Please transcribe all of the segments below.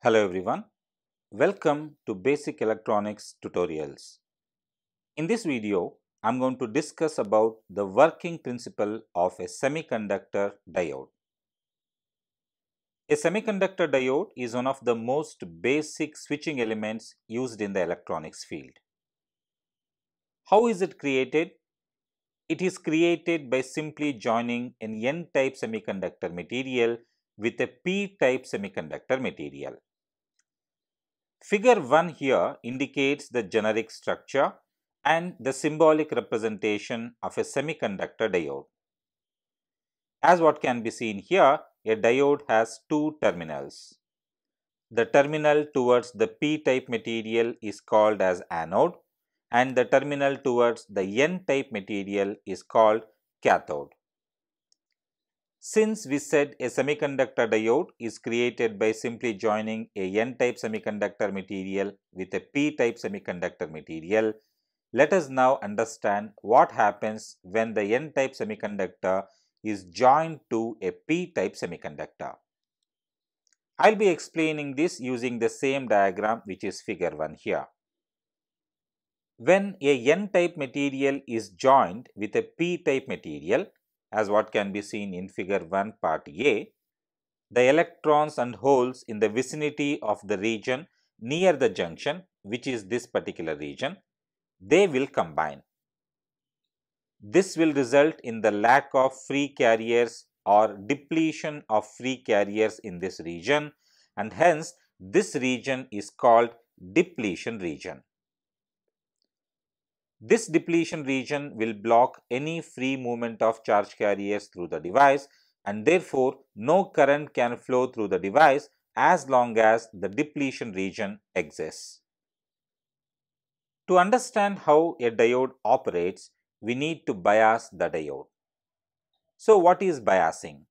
Hello everyone, welcome to Basic Electronics Tutorials. In this video, I am going to discuss about the working principle of a semiconductor diode. A semiconductor diode is one of the most basic switching elements used in the electronics field. How is it created? It is created by simply joining an n-type semiconductor material with a p-type semiconductor material. Figure 1 here indicates the generic structure and the symbolic representation of a semiconductor diode. As what can be seen here, a diode has two terminals. The terminal towards the p-type material is called as anode and the terminal towards the n-type material is called cathode. Since we said a semiconductor diode is created by simply joining a n-type semiconductor material with a p-type semiconductor material, let us now understand what happens when the n-type semiconductor is joined to a p-type semiconductor. I will be explaining this using the same diagram which is figure 1 here. When a n-type material is joined with a p-type material as what can be seen in figure 1 part A, the electrons and holes in the vicinity of the region near the junction which is this particular region, they will combine. This will result in the lack of free carriers or depletion of free carriers in this region and hence this region is called depletion region. This depletion region will block any free movement of charge carriers through the device and therefore no current can flow through the device as long as the depletion region exists. To understand how a diode operates, we need to bias the diode. So, what is biasing?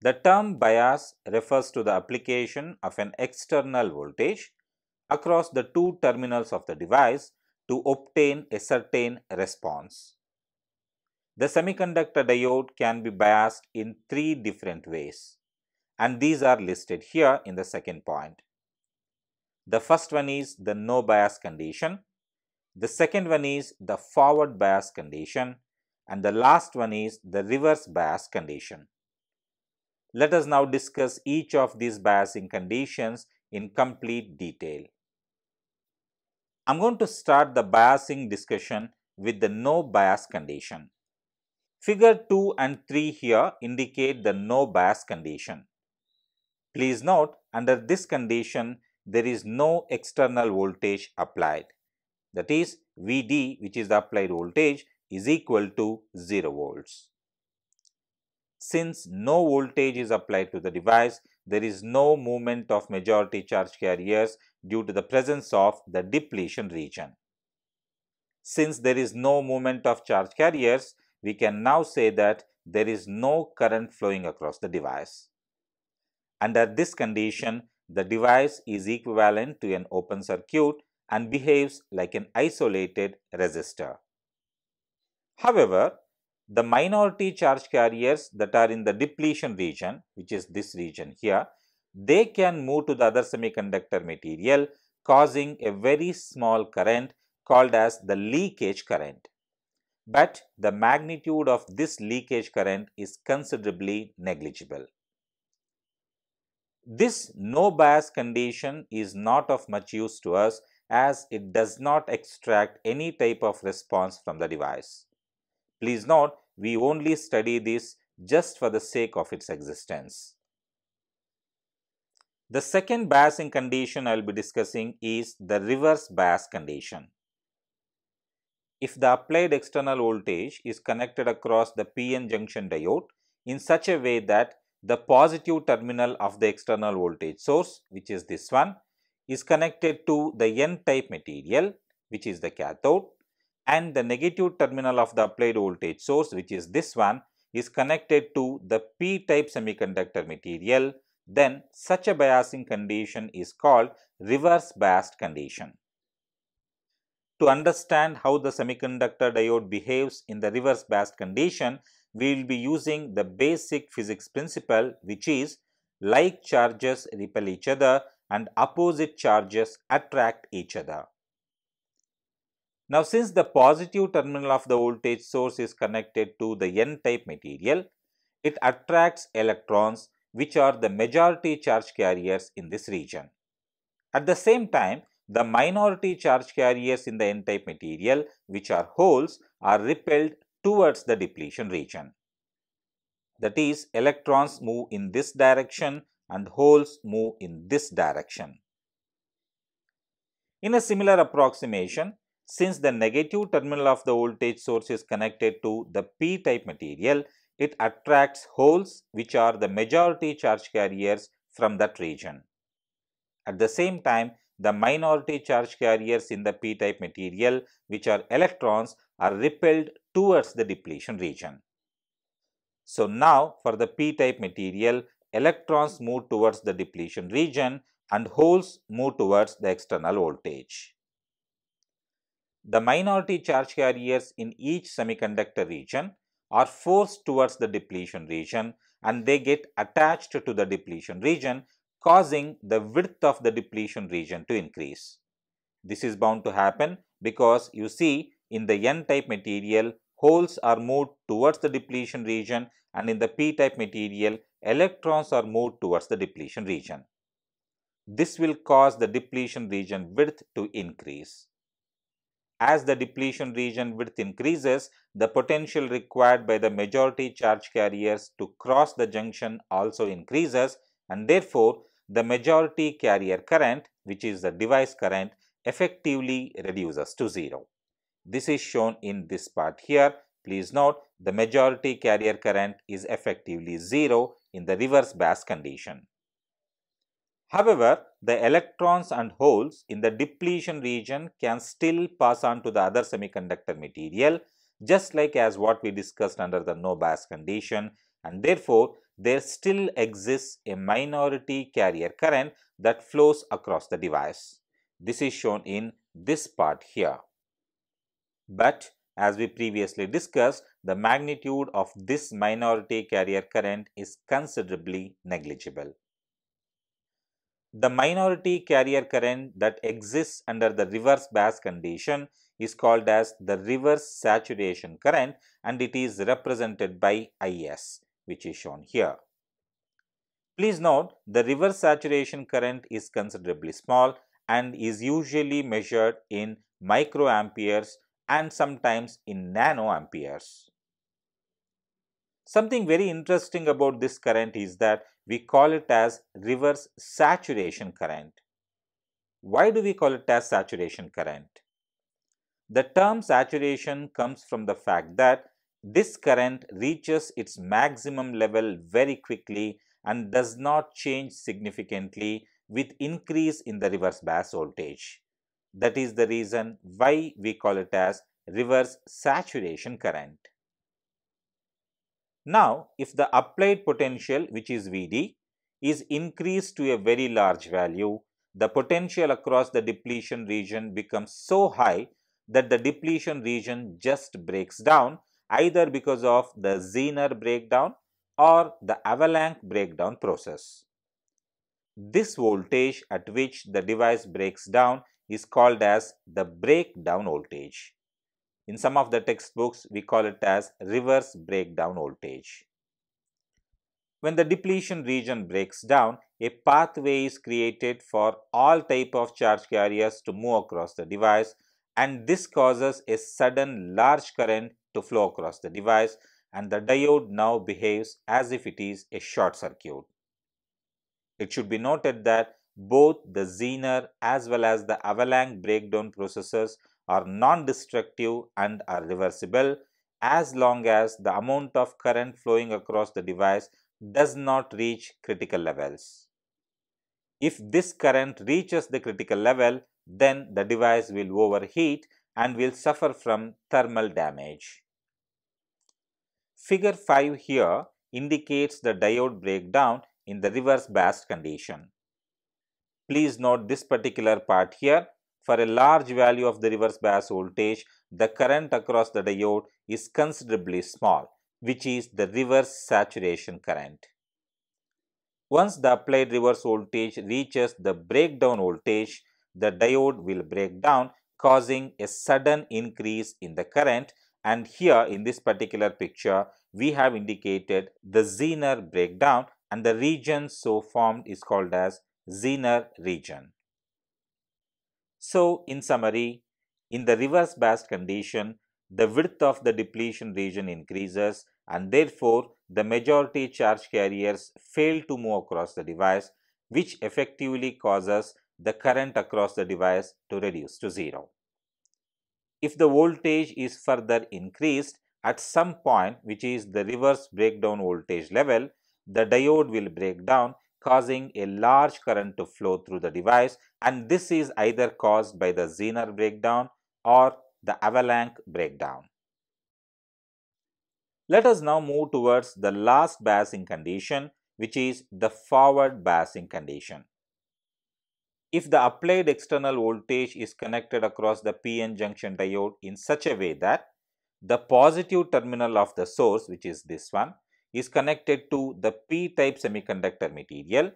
The term bias refers to the application of an external voltage across the two terminals of the device to obtain a certain response. The semiconductor diode can be biased in three different ways and these are listed here in the second point. The first one is the no bias condition, the second one is the forward bias condition and the last one is the reverse bias condition. Let us now discuss each of these biasing conditions in complete detail. I am going to start the biasing discussion with the no bias condition. Figure 2 and 3 here indicate the no bias condition. Please note under this condition there is no external voltage applied. That is Vd which is the applied voltage is equal to 0 volts. Since no voltage is applied to the device, there is no movement of majority charge carriers due to the presence of the depletion region. Since there is no movement of charge carriers, we can now say that there is no current flowing across the device. Under this condition, the device is equivalent to an open circuit and behaves like an isolated resistor. However, the minority charge carriers that are in the depletion region, which is this region here, they can move to the other semiconductor material causing a very small current called as the leakage current. But the magnitude of this leakage current is considerably negligible. This no bias condition is not of much use to us as it does not extract any type of response from the device. Please note, we only study this just for the sake of its existence. The second biasing condition I will be discussing is the reverse bias condition. If the applied external voltage is connected across the PN junction diode in such a way that the positive terminal of the external voltage source which is this one is connected to the n-type material which is the cathode and the negative terminal of the applied voltage source which is this one is connected to the p-type semiconductor material then such a biasing condition is called reverse biased condition. To understand how the semiconductor diode behaves in the reverse biased condition, we will be using the basic physics principle which is like charges repel each other and opposite charges attract each other. Now since the positive terminal of the voltage source is connected to the n-type material, it attracts electrons which are the majority charge carriers in this region. At the same time, the minority charge carriers in the n-type material which are holes are repelled towards the depletion region. That is, electrons move in this direction and holes move in this direction. In a similar approximation, since the negative terminal of the voltage source is connected to the p-type material, it attracts holes which are the majority charge carriers from that region. At the same time, the minority charge carriers in the p-type material which are electrons are repelled towards the depletion region. So now for the p-type material, electrons move towards the depletion region and holes move towards the external voltage. The minority charge carriers in each semiconductor region are forced towards the depletion region and they get attached to the depletion region causing the width of the depletion region to increase. This is bound to happen because you see in the n-type material holes are moved towards the depletion region and in the p-type material electrons are moved towards the depletion region. This will cause the depletion region width to increase. As the depletion region width increases, the potential required by the majority charge carriers to cross the junction also increases and therefore, the majority carrier current which is the device current effectively reduces to 0. This is shown in this part here. Please note the majority carrier current is effectively 0 in the reverse bias condition. However, the electrons and holes in the depletion region can still pass on to the other semiconductor material just like as what we discussed under the no bias condition and therefore, there still exists a minority carrier current that flows across the device. This is shown in this part here. But as we previously discussed, the magnitude of this minority carrier current is considerably negligible. The minority carrier current that exists under the reverse bias condition is called as the reverse saturation current and it is represented by IS which is shown here. Please note the reverse saturation current is considerably small and is usually measured in microamperes and sometimes in nanoamperes. Something very interesting about this current is that we call it as reverse saturation current. Why do we call it as saturation current? The term saturation comes from the fact that this current reaches its maximum level very quickly and does not change significantly with increase in the reverse bias voltage. That is the reason why we call it as reverse saturation current. Now, if the applied potential which is Vd is increased to a very large value, the potential across the depletion region becomes so high that the depletion region just breaks down either because of the Zener breakdown or the avalanche breakdown process. This voltage at which the device breaks down is called as the breakdown voltage. In some of the textbooks, we call it as reverse breakdown voltage. When the depletion region breaks down, a pathway is created for all type of charge carriers to move across the device and this causes a sudden large current to flow across the device and the diode now behaves as if it is a short circuit. It should be noted that both the Zener as well as the avalanche breakdown processes are non-destructive and are reversible as long as the amount of current flowing across the device does not reach critical levels. If this current reaches the critical level, then the device will overheat and will suffer from thermal damage. Figure 5 here indicates the diode breakdown in the reverse biased condition. Please note this particular part here. For a large value of the reverse bias voltage, the current across the diode is considerably small, which is the reverse saturation current. Once the applied reverse voltage reaches the breakdown voltage, the diode will break down causing a sudden increase in the current and here in this particular picture we have indicated the Zener breakdown and the region so formed is called as Zener region. So in summary, in the reverse biased condition, the width of the depletion region increases and therefore the majority charge carriers fail to move across the device which effectively causes the current across the device to reduce to zero. If the voltage is further increased at some point which is the reverse breakdown voltage level, the diode will break down causing a large current to flow through the device and this is either caused by the Zener breakdown or the avalanche breakdown. Let us now move towards the last biasing condition which is the forward biasing condition. If the applied external voltage is connected across the PN junction diode in such a way that the positive terminal of the source which is this one is connected to the p-type semiconductor material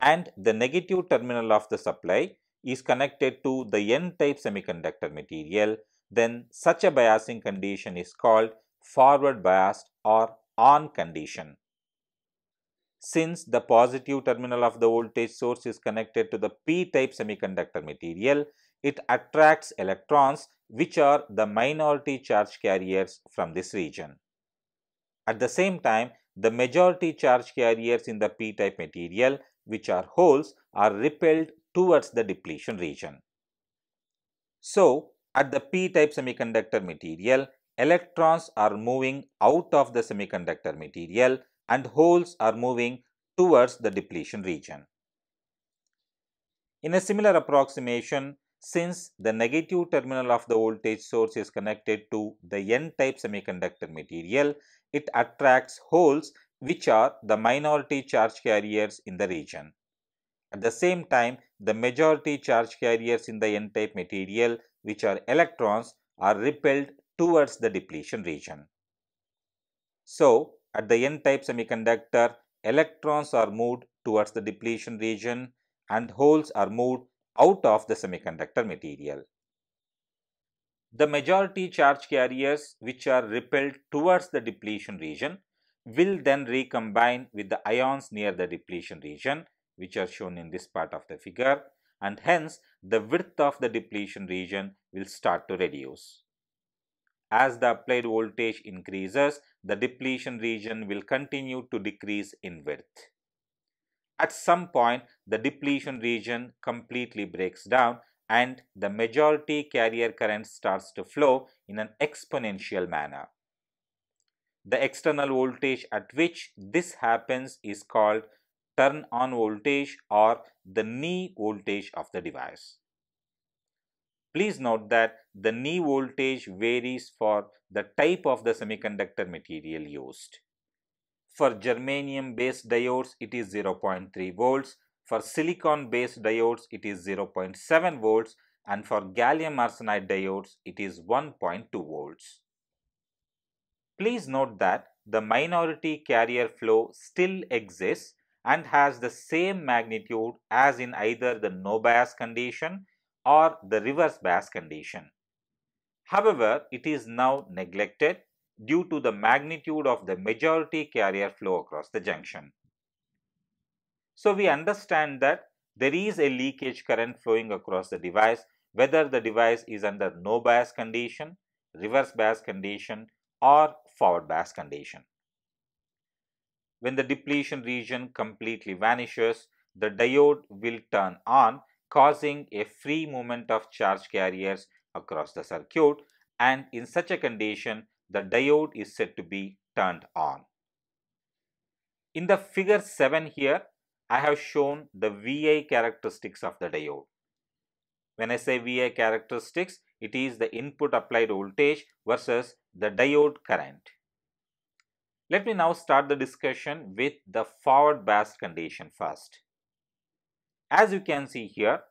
and the negative terminal of the supply is connected to the n-type semiconductor material, then such a biasing condition is called forward biased or on condition. Since the positive terminal of the voltage source is connected to the p-type semiconductor material, it attracts electrons which are the minority charge carriers from this region. At the same time, the majority charge carriers in the p-type material which are holes are repelled towards the depletion region. So, at the p-type semiconductor material, electrons are moving out of the semiconductor material and holes are moving towards the depletion region. In a similar approximation, since the negative terminal of the voltage source is connected to the n-type semiconductor material, it attracts holes which are the minority charge carriers in the region. At the same time, the majority charge carriers in the n-type material which are electrons are repelled towards the depletion region. So, at the n-type semiconductor, electrons are moved towards the depletion region and holes are moved out of the semiconductor material. The majority charge carriers which are repelled towards the depletion region will then recombine with the ions near the depletion region which are shown in this part of the figure and hence the width of the depletion region will start to reduce. As the applied voltage increases, the depletion region will continue to decrease in width. At some point, the depletion region completely breaks down and the majority carrier current starts to flow in an exponential manner. The external voltage at which this happens is called turn on voltage or the knee voltage of the device. Please note that the knee voltage varies for the type of the semiconductor material used. For germanium based diodes it is 0.3 volts, for silicon based diodes it is 0.7 volts and for gallium arsenide diodes it is 1.2 volts. Please note that the minority carrier flow still exists and has the same magnitude as in either the no bias condition or the reverse bias condition. However, it is now neglected due to the magnitude of the majority carrier flow across the junction. So, we understand that there is a leakage current flowing across the device whether the device is under no bias condition, reverse bias condition or forward bias condition. When the depletion region completely vanishes, the diode will turn on causing a free movement of charge carriers across the circuit and in such a condition the diode is said to be turned on. In the figure 7 here, I have shown the VI characteristics of the diode. When I say VI characteristics, it is the input applied voltage versus the diode current. Let me now start the discussion with the forward bias condition first. As you can see here,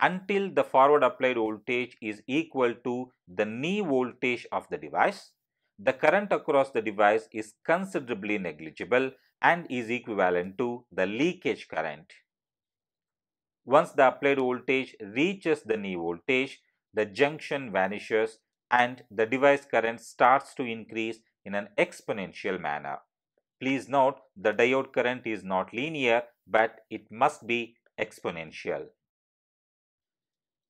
until the forward applied voltage is equal to the knee voltage of the device, the current across the device is considerably negligible and is equivalent to the leakage current. Once the applied voltage reaches the knee voltage, the junction vanishes and the device current starts to increase in an exponential manner. Please note the diode current is not linear but it must be exponential.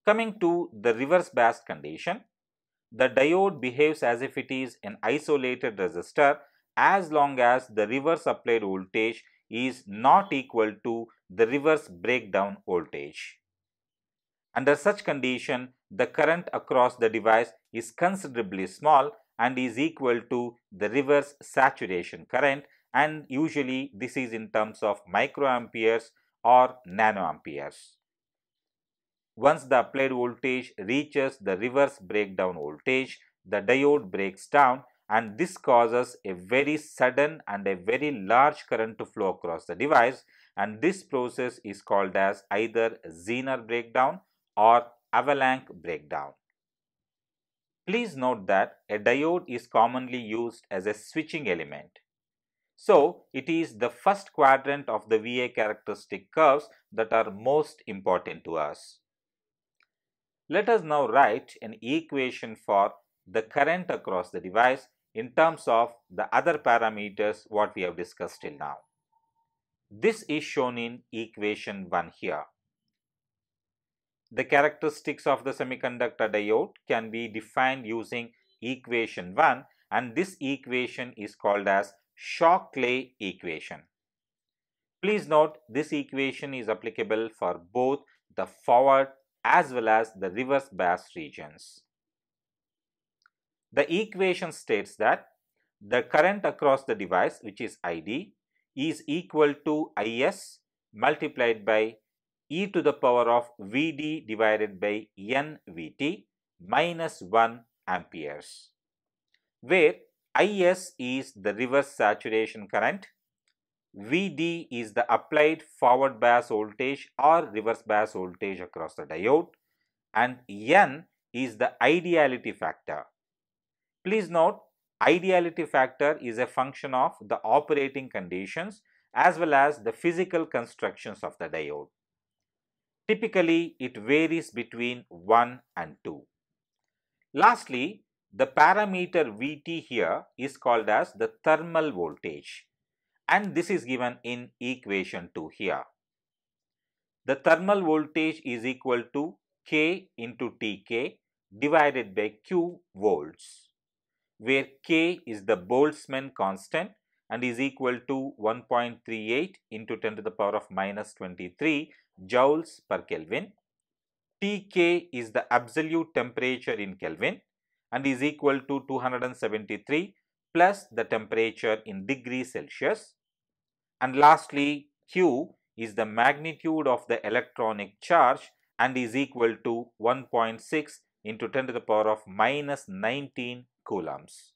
Coming to the reverse bias condition, the diode behaves as if it is an isolated resistor as long as the reverse applied voltage is not equal to the reverse breakdown voltage. Under such condition, the current across the device is considerably small and is equal to the reverse saturation current and usually this is in terms of microamperes or nanoamperes. Once the applied voltage reaches the reverse breakdown voltage, the diode breaks down and this causes a very sudden and a very large current to flow across the device and this process is called as either Zener breakdown or avalanche breakdown. Please note that a diode is commonly used as a switching element. So, it is the first quadrant of the VA characteristic curves that are most important to us. Let us now write an equation for the current across the device in terms of the other parameters what we have discussed till now. This is shown in equation 1 here. The characteristics of the semiconductor diode can be defined using equation 1 and this equation is called as Shockley equation. Please note this equation is applicable for both the forward as well as the reverse bias regions. The equation states that the current across the device which is ID is equal to Is multiplied by e to the power of Vd divided by nVt minus 1 amperes where Is is the reverse saturation current, Vd is the applied forward bias voltage or reverse bias voltage across the diode and N is the ideality factor. Please note ideality factor is a function of the operating conditions as well as the physical constructions of the diode. Typically, it varies between 1 and 2. Lastly, the parameter Vt here is called as the thermal voltage and this is given in equation 2 here. The thermal voltage is equal to K into Tk divided by Q volts where K is the Boltzmann constant and is equal to 1.38 into 10 to the power of minus 23 joules per Kelvin. Tk is the absolute temperature in Kelvin and is equal to 273 plus the temperature in degrees Celsius. And lastly, Q is the magnitude of the electronic charge and is equal to 1.6 into 10 to the power of minus 19 coulombs.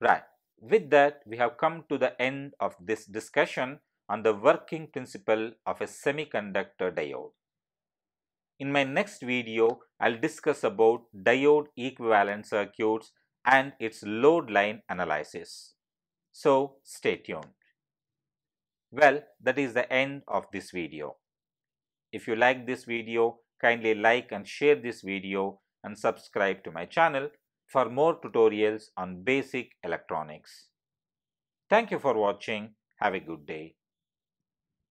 Right. With that, we have come to the end of this discussion on the working principle of a semiconductor diode. In my next video, I'll discuss about diode equivalent circuits and its load line analysis. So, stay tuned. Well, that is the end of this video. If you like this video, kindly like and share this video and subscribe to my channel for more tutorials on basic electronics. Thank you for watching. Have a good day.